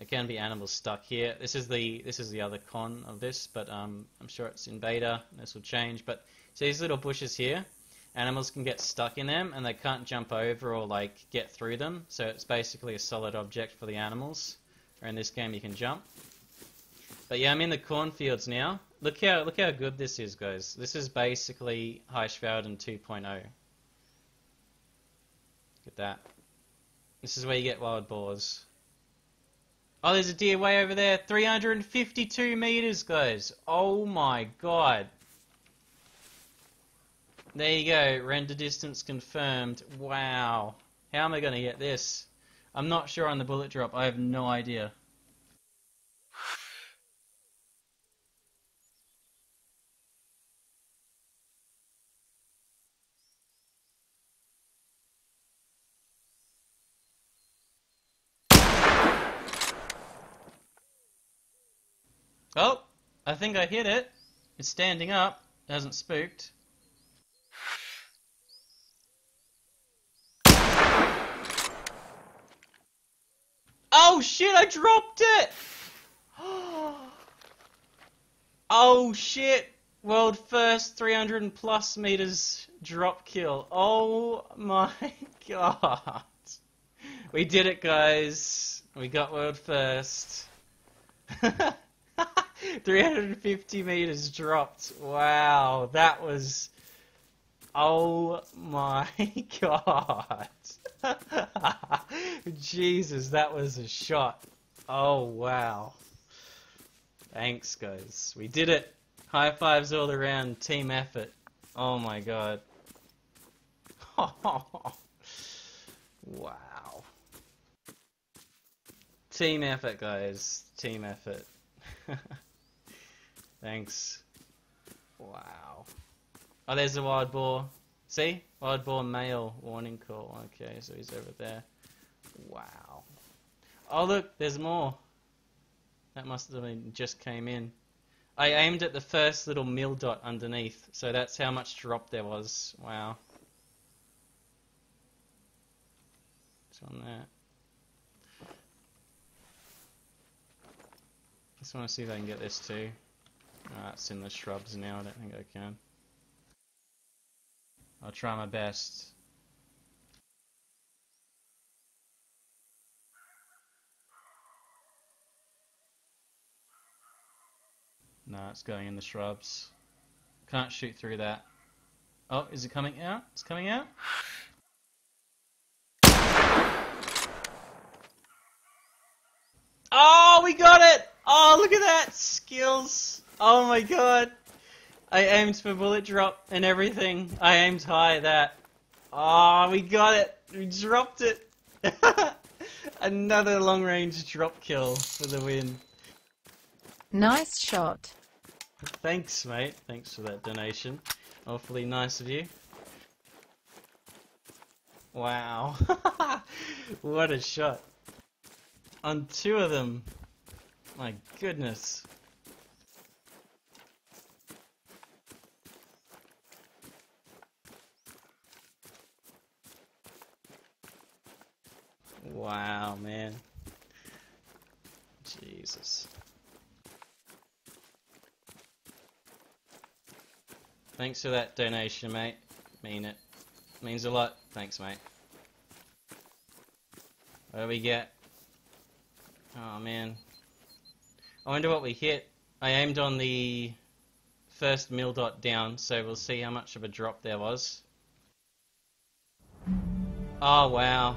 There can be animals stuck here. This is the this is the other con of this, but um, I'm sure it's in beta. This will change. But see these little bushes here, animals can get stuck in them and they can't jump over or like get through them. So it's basically a solid object for the animals. Or in this game you can jump. But yeah, I'm in the cornfields now. Look how look how good this is, guys. This is basically Hirschfelden 2.0. Look at that. This is where you get wild boars. Oh, there's a deer way over there. 352 meters, guys. Oh my god. There you go. Render distance confirmed. Wow. How am I going to get this? I'm not sure on the bullet drop. I have no idea. Oh, I think I hit it. It's standing up. It hasn't spooked. Oh shit, I dropped it! Oh shit! World first 300 plus meters drop kill. Oh my god. We did it, guys. We got world first. 350 meters dropped. Wow, that was. Oh my god. Jesus, that was a shot. Oh wow. Thanks, guys. We did it. High fives all around. Team effort. Oh my god. wow. Team effort, guys. Team effort. Thanks. Wow. Oh, there's the wild boar. See? Wild boar male warning call. Okay, so he's over there. Wow. Oh, look, there's more. That must have been just came in. I aimed at the first little mil dot underneath, so that's how much drop there was. Wow. It's on there. Just want to see if I can get this too. Oh, it's in the shrubs now, I don't think I can. I'll try my best. No, it's going in the shrubs. Can't shoot through that. Oh, is it coming out? It's coming out? Oh, we got it! Oh, look at that! Skills! Oh my god! I aimed for bullet drop and everything. I aimed high that. Oh, we got it! We dropped it! Another long range drop kill for the win. Nice shot. Thanks, mate. Thanks for that donation. Awfully nice of you. Wow. what a shot. On two of them. My goodness. Wow, man. Jesus. Thanks for that donation, mate. Mean it. Means a lot. Thanks, mate. What do we get? Oh, man. I wonder what we hit. I aimed on the first mil dot down, so we'll see how much of a drop there was. Oh, wow.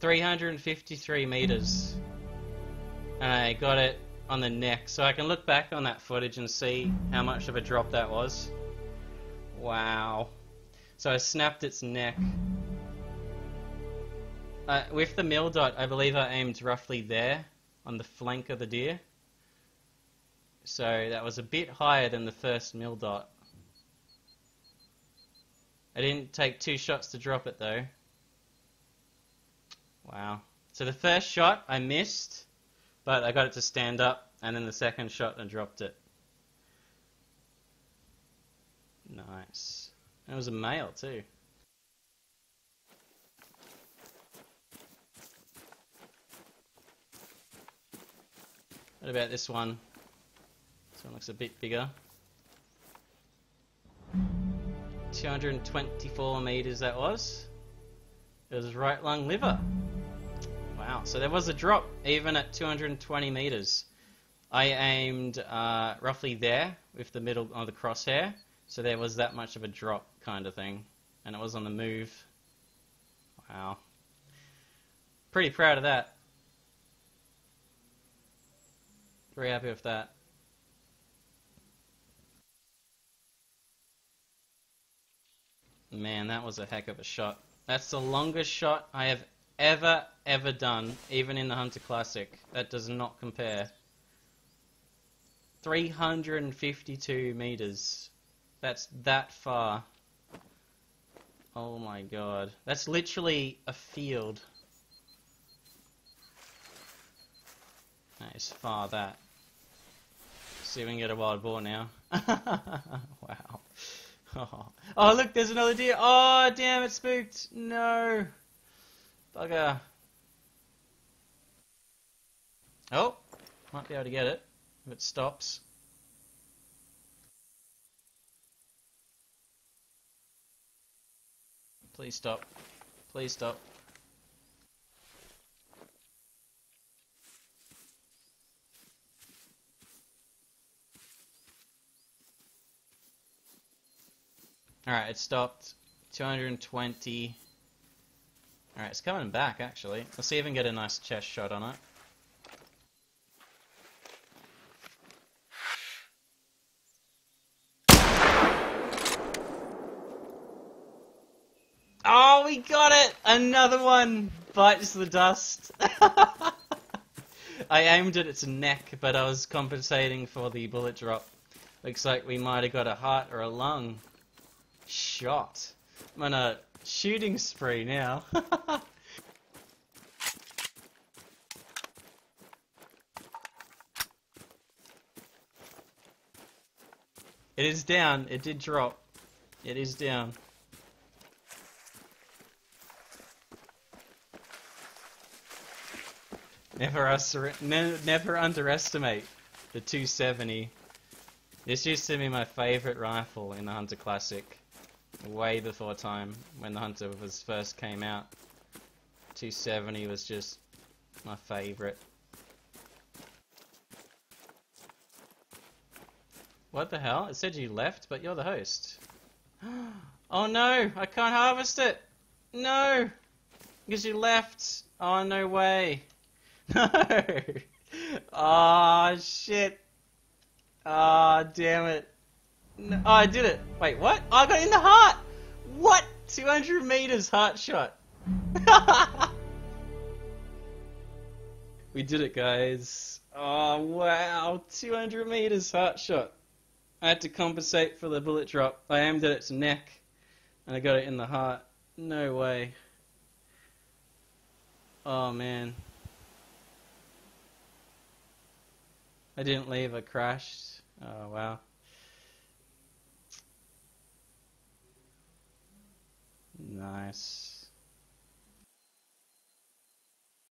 353 meters. And I got it on the neck, so I can look back on that footage and see how much of a drop that was. Wow. So I snapped its neck. Uh, with the mil dot, I believe I aimed roughly there, on the flank of the deer. So that was a bit higher than the first mil dot. I didn't take two shots to drop it though. Wow. So the first shot I missed, but I got it to stand up, and then the second shot I dropped it. Nice. It was a male too. What about this one? This one looks a bit bigger. 224 meters that was. It was right lung liver. Wow, so there was a drop even at 220 meters. I aimed uh, roughly there with the middle of the crosshair, so there was that much of a drop kind of thing, and it was on the move. Wow. Pretty proud of that. Very happy with that. Man, that was a heck of a shot. That's the longest shot I have ever, ever done, even in the Hunter Classic. That does not compare. 352 meters. That's that far. Oh my god. That's literally a field. That is far that. See if we can get a wild boar now. wow. Oh. oh, look, there's another deer. Oh, damn, it spooked. No. Bugger. Uh, oh, might be able to get it if it stops. Please stop. Please stop. Alright, it stopped. 220. Alright, it's coming back actually. Let's see if we can get a nice chest shot on it. Oh, we got it! Another one bites the dust. I aimed at its neck, but I was compensating for the bullet drop. Looks like we might have got a heart or a lung shot. I'm on a shooting spree now. it is down. It did drop. It is down. Never, ne never underestimate the 270. This used to be my favorite rifle in the Hunter Classic way before time when the Hunter was first came out. 270 was just my favorite. What the hell? It said you left, but you're the host. oh no! I can't harvest it! No! Because you left! Oh, no way! No! Oh, shit! Oh, damn it. No, oh, I did it. Wait, what? Oh, I got in the heart! What? 200 meters heart shot. we did it, guys. Oh, wow. 200 meters heart shot. I had to compensate for the bullet drop. I aimed at its neck, and I got it in the heart. No way. Oh, man. I didn't leave, I crashed. Oh, wow. Nice.